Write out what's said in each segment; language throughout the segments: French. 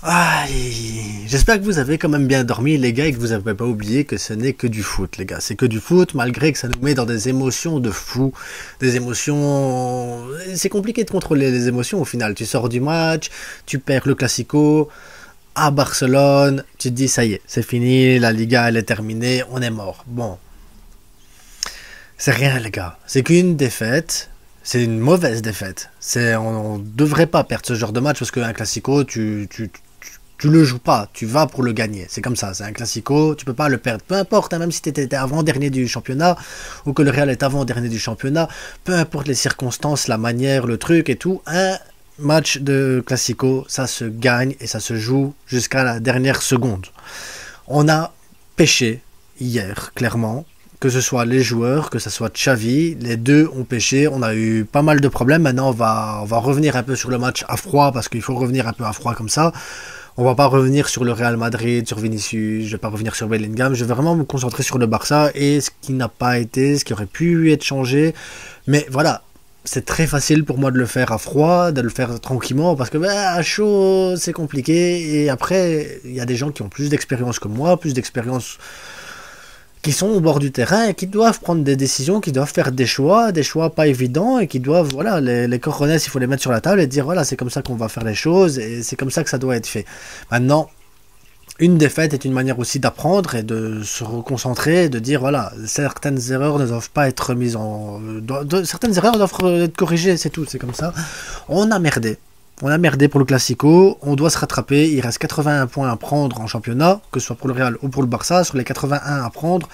Aïe, j'espère que vous avez quand même bien dormi les gars et que vous n'avez pas oublié que ce n'est que du foot les gars. C'est que du foot malgré que ça nous met dans des émotions de fou, des émotions... C'est compliqué de contrôler les émotions au final. Tu sors du match, tu perds le classico à Barcelone, tu te dis ça y est, c'est fini, la Liga elle est terminée, on est mort. Bon. C'est rien les gars, c'est qu'une défaite, c'est une mauvaise défaite. On ne devrait pas perdre ce genre de match parce qu'un classico, tu, tu le joues pas, tu vas pour le gagner. C'est comme ça, c'est un classico, tu peux pas le perdre. Peu importe, hein, même si tu étais avant-dernier du championnat, ou que le Real est avant-dernier du championnat, peu importe les circonstances, la manière, le truc et tout, un match de classico, ça se gagne et ça se joue jusqu'à la dernière seconde. On a pêché hier, clairement, que ce soit les joueurs, que ce soit Xavi, les deux ont pêché, on a eu pas mal de problèmes. Maintenant, on va revenir un peu sur le match à froid, parce qu'il faut revenir un peu à froid comme ça. On va pas revenir sur le Real Madrid, sur Vinicius, je vais pas revenir sur Bellingham, je vais vraiment me concentrer sur le Barça et ce qui n'a pas été, ce qui aurait pu être changé. Mais voilà, c'est très facile pour moi de le faire à froid, de le faire tranquillement, parce que ben, à chaud, c'est compliqué. Et après, il y a des gens qui ont plus d'expérience que moi, plus d'expérience qui sont au bord du terrain et qui doivent prendre des décisions, qui doivent faire des choix, des choix pas évidents et qui doivent, voilà, les, les il faut les mettre sur la table et dire, voilà, c'est comme ça qu'on va faire les choses et c'est comme ça que ça doit être fait. Maintenant, une défaite est une manière aussi d'apprendre et de se reconcentrer, de dire, voilà, certaines erreurs ne doivent pas être mises en... certaines erreurs doivent être corrigées, c'est tout, c'est comme ça. On a merdé on a merdé pour le Classico, on doit se rattraper, il reste 81 points à prendre en championnat, que ce soit pour le Real ou pour le Barça, sur les 81 à prendre,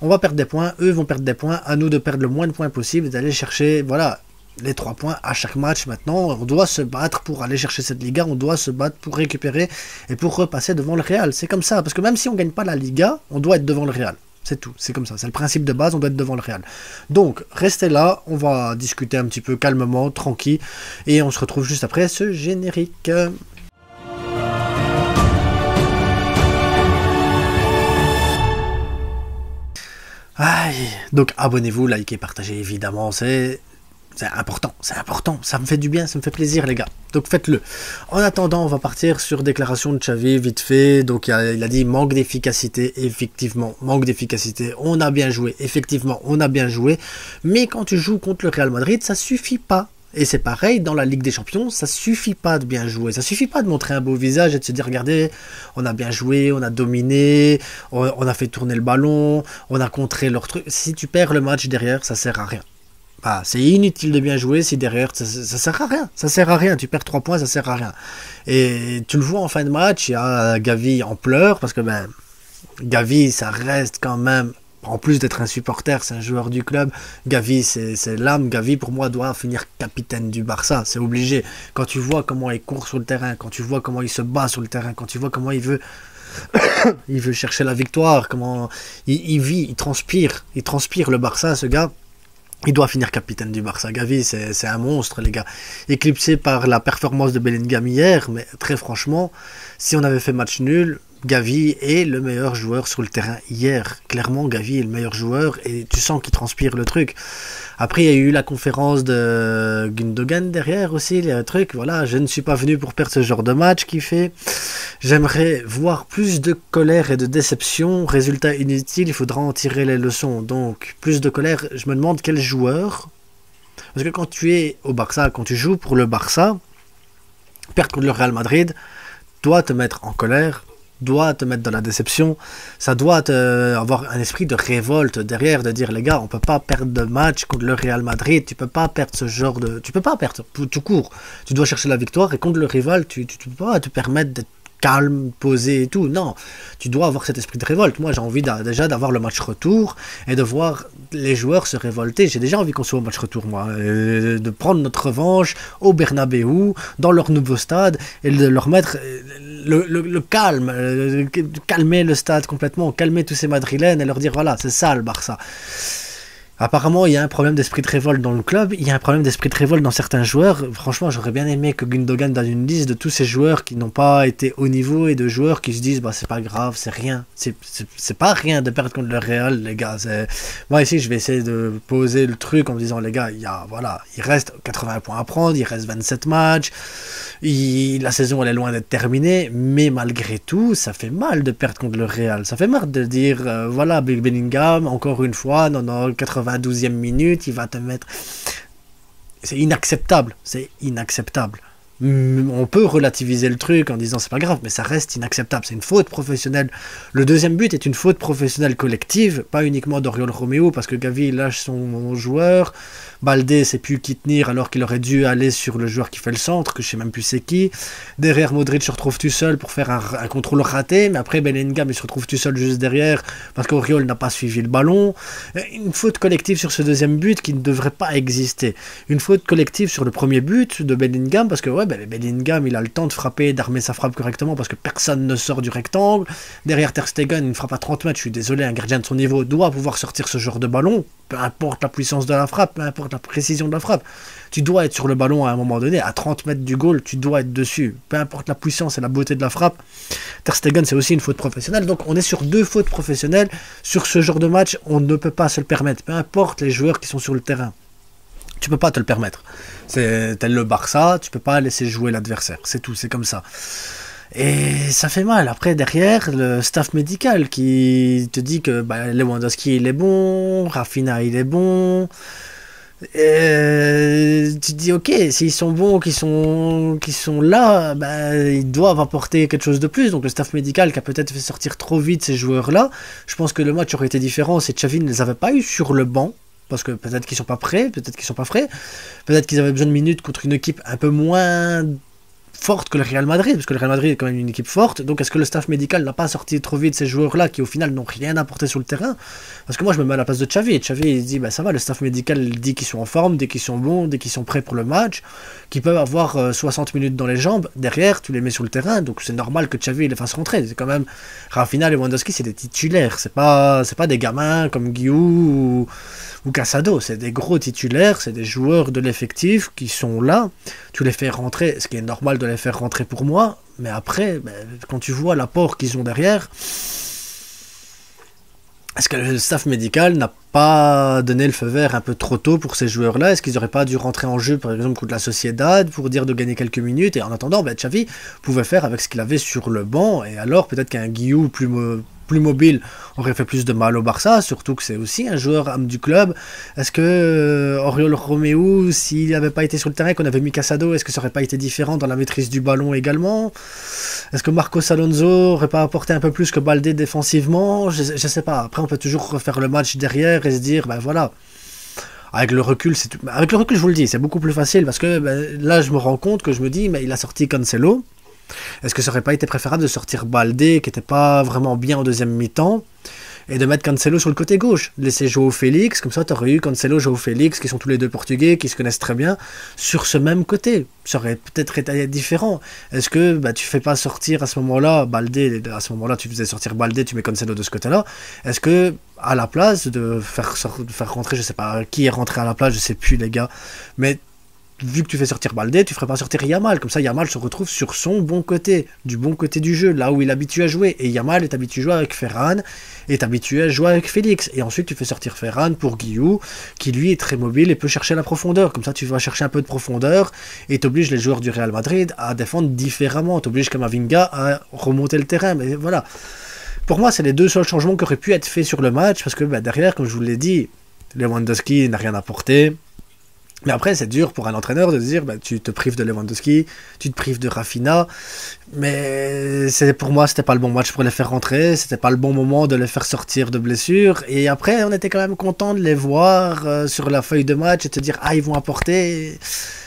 on va perdre des points, eux vont perdre des points, à nous de perdre le moins de points possible, d'aller chercher, voilà, les 3 points à chaque match maintenant, on doit se battre pour aller chercher cette Liga, on doit se battre pour récupérer et pour repasser devant le Real, c'est comme ça, parce que même si on gagne pas la Liga, on doit être devant le Real. C'est tout, c'est comme ça, c'est le principe de base, on doit être devant le Real. Donc, restez là, on va discuter un petit peu calmement, tranquille, et on se retrouve juste après ce générique. Aïe, donc abonnez-vous, likez, partagez évidemment, c'est c'est important, c'est important, ça me fait du bien, ça me fait plaisir les gars. Donc faites-le. En attendant, on va partir sur déclaration de Xavi vite fait. Donc il a, dit manque d'efficacité, effectivement, manque d'efficacité. On a bien joué, effectivement, on a bien joué. Mais quand tu joues contre le Real Madrid, ça suffit pas. Et c'est pareil dans la Ligue des Champions, ça suffit pas de bien jouer, ça suffit pas de montrer un beau visage et de se dire regardez, on a bien joué, on a dominé, on, a fait tourner le ballon, on a contré leur truc. Si tu perds le match derrière, ça sert à rien. Ah, c'est inutile de bien jouer si derrière ça, ça, sert à rien. Ça sert à rien. Tu perds 3 points, ça sert à rien. Et tu le vois en fin de match, il y a Gavi en pleurs parce que ben Gavi, ça reste quand même. En plus d'être un supporter, c'est un joueur du club. Gavi, c'est l'âme. Gavi, pour moi, doit finir capitaine du Barça. C'est obligé. Quand tu vois comment il court sur le terrain, quand tu vois comment il se bat sur le terrain, quand tu vois comment il veut il veut chercher la victoire, comment il, il, vit, il transpire, il transpire le Barça, ce gars. Il doit finir capitaine du Barça. Gavi, c'est un monstre, les gars. Éclipsé par la performance de Bellingham hier, mais très franchement, si on avait fait match nul, Gavi est le meilleur joueur sur le terrain hier. Clairement, Gavi est le meilleur joueur et tu sens qu'il transpire le truc. Après, il y a eu la conférence de Gundogan derrière aussi, il y a un truc. Voilà, je ne suis pas venu pour perdre ce genre de match qui fait. J'aimerais voir plus de colère et de déception. Résultat inutile, il faudra en tirer les leçons. Donc, plus de colère, je me demande quel joueur. Parce que quand tu es au Barça, quand tu joues pour le Barça, perdre contre le Real Madrid, doit te mettre en colère doit te mettre dans la déception, ça doit te, avoir un esprit de révolte derrière, de dire les gars, on peut pas perdre de match contre le Real Madrid, tu peux pas perdre ce genre de, tu peux pas perdre tout court, tu dois chercher la victoire et contre le rival, tu, tu, peux pas te permettre d'être calme, posé et tout. Non, tu dois avoir cet esprit de révolte. Moi, j'ai envie déjà d'avoir le match retour et de voir les joueurs se révolter. J'ai déjà envie qu'on soit au match retour, moi. Euh, de prendre notre revanche au Bernabeu, dans leur nouveau stade, et de leur mettre euh, le, calme, euh, calmer le stade complètement, calmer tous ces Madrilènes et leur dire voilà, c'est ça le Barça. Apparemment, il y a un problème d'esprit de révolte dans le club, il y a un problème d'esprit de révolte dans certains joueurs. Franchement, j'aurais bien aimé que Gundogan donne une liste de tous ces joueurs qui n'ont pas été au niveau et de joueurs qui se disent bah c'est pas grave, c'est rien. C'est pas rien de perdre contre le Real, les gars. Moi ici, je vais essayer de poser le truc en me disant les gars, il y a voilà, il reste 80 points à prendre, il reste 27 matchs. la saison elle est loin d'être terminée, mais malgré tout, ça fait mal de perdre contre le Real. Ça fait mal de dire euh, voilà, Bill Bellingham encore une fois, non non 80 12 e minute, il va te mettre. C'est inacceptable. C'est inacceptable. On peut relativiser le truc en disant c'est pas grave, mais ça reste inacceptable. C'est une faute professionnelle. Le deuxième but est une faute professionnelle collective, pas uniquement d'Oriol Romeo, parce que Gavi lâche son joueur. Baldé sait plus qui tenir alors qu'il aurait dû aller sur le joueur qui fait le centre, que je sais même plus c'est qui. Derrière, Modric se retrouve tout seul pour faire un, contrôle raté, mais après Bellingham il se retrouve tout seul juste derrière parce qu'Oriol n'a pas suivi le ballon. Une faute collective sur ce deuxième but qui ne devrait pas exister. Une faute collective sur le premier but de Bellingham parce que ouais, ben, Bellingham il a le temps de frapper, d'armer sa frappe correctement parce que personne ne sort du rectangle. Derrière Ter Stegen, une frappe à 30 mètres, je suis désolé, un gardien de son niveau doit pouvoir sortir ce genre de ballon, peu importe la puissance de la frappe, peu importe la précision de la frappe. Tu dois être sur le ballon à un moment donné, à 30 mètres du goal, tu dois être dessus. Peu importe la puissance et la beauté de la frappe. Ter Stegen, c'est aussi une faute professionnelle. Donc on est sur deux fautes professionnelles. Sur ce genre de match, on ne peut pas se le permettre. Peu importe les joueurs qui sont sur le terrain. Tu peux pas te le permettre. C'est tel le Barça, tu peux pas laisser jouer l'adversaire. C'est tout, c'est comme ça. Et ça fait mal. Après, derrière, le staff médical qui te dit que bah, Lewandowski, il est bon, Rafinha, il est bon. Tu te dis ok, s'ils sont bons, qu'ils sont, qu'ils sont là, bah, ils doivent apporter quelque chose de plus. Donc le staff médical qui a peut-être fait sortir trop vite ces joueurs-là, je pense que le match aurait été différent si Xavi ne les avait pas eu sur le banc. Parce que peut-être qu'ils sont pas prêts, peut-être qu'ils sont pas frais, peut-être qu'ils avaient besoin de minutes contre une équipe un peu moins forte que le Real Madrid, parce que le Real Madrid est quand même une équipe forte. Donc est-ce que le staff médical n'a pas sorti trop vite ces joueurs-là qui au final n'ont rien apporté sur le terrain? Parce que moi je me mets à la place de Xavi. Et Xavi il dit bah ça va, le staff médical dit qu'ils sont en forme, dès qu'ils sont bons, dès qu'ils sont prêts pour le match, qu'ils peuvent avoir 60 euh, minutes dans les jambes. Derrière, tu les mets sur le terrain, donc c'est normal que Xavi les fasse rentrer. C'est quand même Rafinha et Wandowski, c'est des titulaires, c'est pas c'est pas des gamins comme Guillou ou, ou Casado, c'est des gros titulaires, c'est des joueurs de l'effectif qui sont là. Tu les fais rentrer, ce qui est normal de les faire rentrer pour moi. Mais après, ben, quand tu vois l'apport qu'ils ont derrière, est-ce que le staff médical n'a pas donné le feu vert un peu trop tôt pour ces joueurs-là? Est-ce qu'ils n'auraient pas dû rentrer en jeu, par exemple, contre la Sociedad, pour dire de gagner quelques minutes? Et en attendant, ben, Xavi pouvait faire avec ce qu'il avait sur le banc, et alors peut-être qu'un Guillou plus, plus mobile aurait fait plus de mal au Barça, surtout que c'est aussi un joueur âme du club. Est-ce que euh, Oriol Romeo, s'il n'avait pas été sur le terrain, qu'on avait mis Casado, est-ce que ça aurait pas été différent dans la maîtrise du ballon également? Est-ce que Marcos Alonso aurait pas apporté un peu plus que Baldé défensivement? Je, ne sais pas. Après, on peut toujours refaire le match derrière et se dire, ben voilà. Avec le recul, c'est avec le recul, je vous le dis, c'est beaucoup plus facile parce que ben, là, je me rends compte que je me dis, mais il a sorti Cancelo. Est-ce que ça aurait pas été préférable de sortir Baldé, qui n'était pas vraiment bien en deuxième mi-temps, et de mettre Cancelo sur le côté gauche? Laisser Joao Félix, comme ça tu aurais eu Cancelo, Joao Félix, qui sont tous les deux portugais, qui se connaissent très bien, sur ce même côté. Ça aurait peut-être été différent. Est-ce que bah, tu fais pas sortir à ce moment-là Baldé, à ce moment-là tu faisais sortir Baldé, tu mets Cancelo de ce côté-là Est-ce que à la place de faire, de faire rentrer, je sais pas qui est rentré à la place, je sais plus les gars, mais vu que tu fais sortir Baldé, tu ferais pas sortir Yamal. Comme ça, Yamal se retrouve sur son bon côté, du bon côté du jeu, là où il est habitué à jouer. Et Yamal est habitué à jouer avec Ferran, est habitué à jouer avec Félix. Et ensuite, tu fais sortir Ferran pour Guillou, qui lui est très mobile et peut chercher la profondeur. Comme ça, tu vas chercher un peu de profondeur et t'obliges les joueurs du Real Madrid à défendre différemment. T'obliges Kamavinga à remonter le terrain. Mais voilà. Pour moi, c'est les deux seuls changements qui auraient pu être faits sur le match, parce que bah, derrière, comme je vous l'ai dit, Lewandowski n'a rien apporté. Mais après, c'est dur pour un entraîneur de dire, bah, tu te prives de Lewandowski, tu te prives de Rafinha. Mais c'est pour moi, c'était pas le bon match pour les faire rentrer, c'était pas le bon moment de les faire sortir de blessure. Et après, on était quand même content de les voir euh, sur la feuille de match et te dire, ah, ils vont apporter.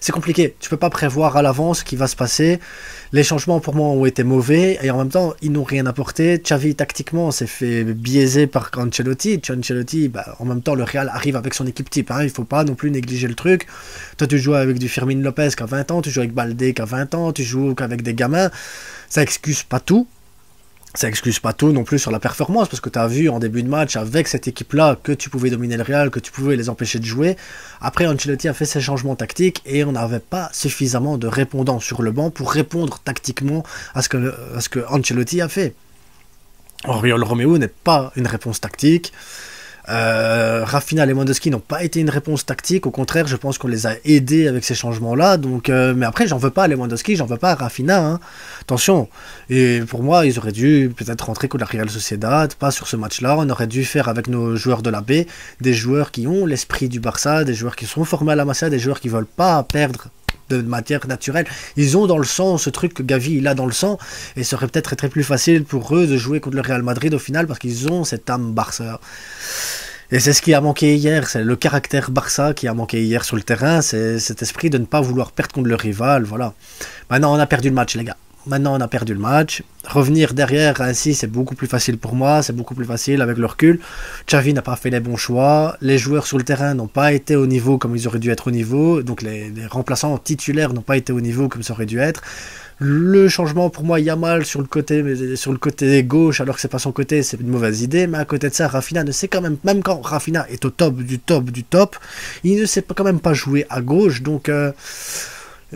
C'est compliqué. Tu peux pas prévoir à l'avance ce qui va se passer. Les changements pour moi ont été mauvais et en même temps ils n'ont rien apporté. Xavi tactiquement s'est fait biaiser par Ancelotti. Ancelotti, bah, en même temps le Real arrive avec son équipe type. Hein. Il faut pas non plus négliger le truc. Toi tu joues avec du Firmin Lopez qui a 20 ans, tu joues avec Baldé qui a 20 ans, tu joues avec des gamins. Ça excuse pas tout. ça excuse pas tout non plus sur la performance, parce que tu as vu en début de match avec cette équipe-là que tu pouvais dominer le Real, que tu pouvais les empêcher de jouer. Après, Ancelotti a fait ses changements tactiques et on n'avait pas suffisamment de répondants sur le banc pour répondre tactiquement à ce que, Ancelotti a fait. Oriol Romeo n'est pas une réponse tactique. Euh, et Lewandowski n'ont pas été une réponse tactique. Au contraire, je pense qu'on les a aidés avec ces changements-là. Donc, euh, mais après, j'en veux pas à Lewandowski, j'en veux pas à Rafinha. Hein. Attention. Et pour moi, ils auraient dû peut-être rentrer contre la Real Sociedad, pas sur ce match-là. On aurait dû faire avec nos joueurs de la B des joueurs qui ont l'esprit du Barça, des joueurs qui sont formés à la Massa, des joueurs qui veulent pas perdre de matière naturelle. Ils ont dans le sang ce truc que Gavi il a dans le sang et serait peut-être très plus facile pour eux de jouer contre le Real Madrid au final parce qu'ils ont cette âme Barça. Et c'est ce qui a manqué hier, c'est le caractère Barça qui a manqué hier sur le terrain, c'est cet esprit de ne pas vouloir perdre contre le rival, voilà. Maintenant on a perdu le match les gars. Maintenant, on a perdu le match. Revenir derrière ainsi, c'est beaucoup plus facile pour moi. C'est beaucoup plus facile avec le recul. Xavi n'a pas fait les bons choix. Les joueurs sur le terrain n'ont pas été au niveau comme ils auraient dû être au niveau. Donc, les, remplaçants titulaires n'ont pas été au niveau comme ça aurait dû être. Le changement pour moi, Yamal sur le côté, sur le côté gauche, alors que c'est pas son côté, c'est une mauvaise idée. Mais à côté de ça, Rafina ne sait quand même, même quand Rafina est au top du top du top, il ne sait quand même pas jouer à gauche. Donc euh,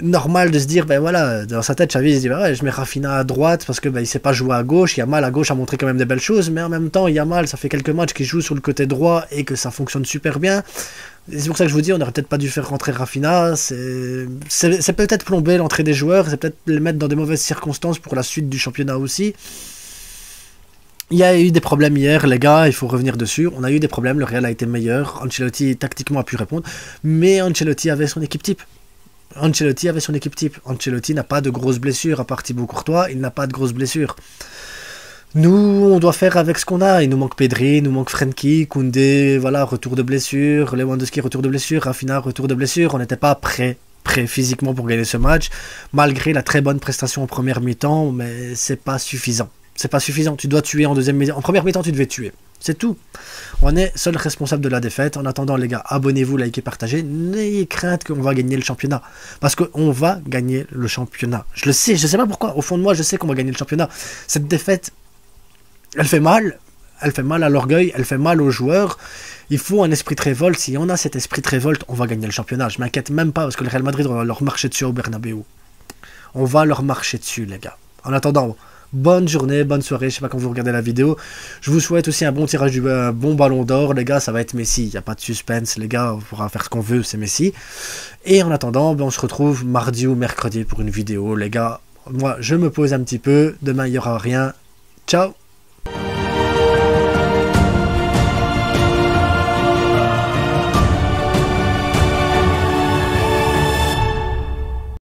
normal de se dire, ben voilà, dans sa tête, Xavi se dit, ben ouais, je mets Rafina à droite parce que ben, il sait pas jouer à gauche. Yamal à gauche a montré quand même des belles choses, mais en même temps, Yamal, ça fait quelques matchs qu'il joue sur le côté droit et que ça fonctionne super bien. C'est pour ça que je vous dis, on n'aurait peut-être pas dû faire rentrer Rafina. C'est peut-être plomber l'entrée des joueurs, c'est peut-être les mettre dans des mauvaises circonstances pour la suite du championnat aussi. Il y a eu des problèmes hier, les gars, il faut revenir dessus. On a eu des problèmes, le Real a été meilleur. Ancelotti, tactiquement, a pu répondre. Mais Ancelotti avait son équipe type. Ancelotti avait son équipe type. Ancelotti n'a pas de grosses blessures, à part Thibaut Courtois, il n'a pas de grosses blessures. Nous, on doit faire avec ce qu'on a. Il nous manque Pedri, il nous manque Frenkie, Koundé, voilà, retour de blessure, Lewandowski, retour de blessure, Rafinha, retour de blessure. On n'était pas prêt, prêt physiquement pour gagner ce match, malgré la très bonne prestation en première mi-temps, mais c'est pas suffisant. C'est pas suffisant. Tu dois tuer en deuxième. En première mi-temps, tu devais tuer. C'est tout. On est seul responsable de la défaite. En attendant, les gars, abonnez-vous, likez, partagez. N'ayez crainte qu'on va gagner le championnat. Parce qu'on va gagner le championnat. Je le sais, je sais pas pourquoi. Au fond de moi, je sais qu'on va gagner le championnat. Cette défaite, elle fait mal. Elle fait mal à l'orgueil, elle fait mal aux joueurs. Il faut un esprit de révolte. Si on a cet esprit de révolte, on va gagner le championnat. Je m'inquiète même pas parce que le Real Madrid, on va leur marcher dessus au Bernabeu. On va leur marcher dessus, les gars. En attendant, Bonne journée, bonne soirée, je sais pas quand vous regardez la vidéo. Je vous souhaite aussi un bon tirage du euh, bon ballon d'or, les gars, ça va être Messi. Il n'y a pas de suspense, les gars, on pourra faire ce qu'on veut, c'est Messi. Et en attendant, ben, on se retrouve mardi ou mercredi pour une vidéo, les gars. Moi, je me pose un petit peu, demain il n'y aura rien. Ciao